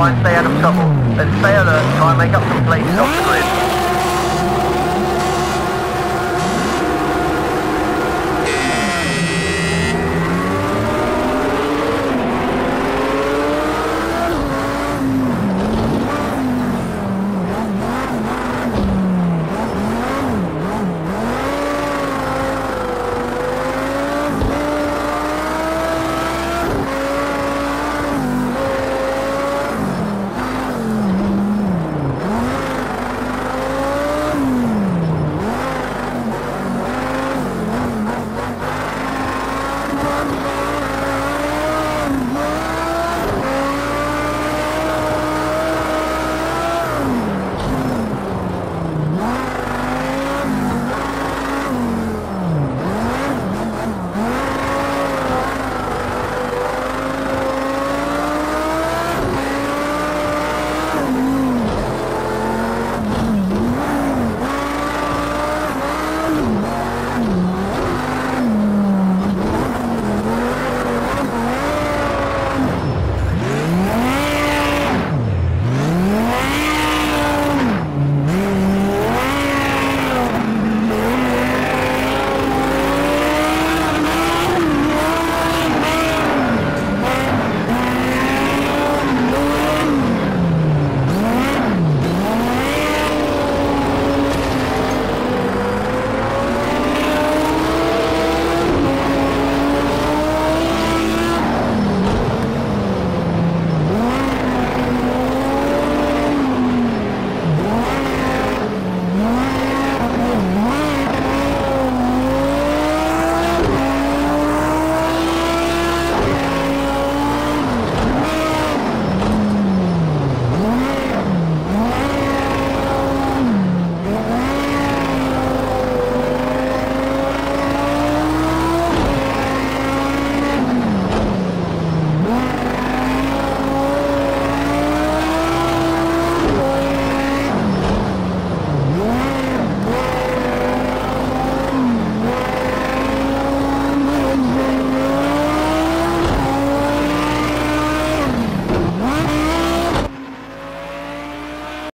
try and stay out of trouble. Then stay alert, try and make up some places off the grid.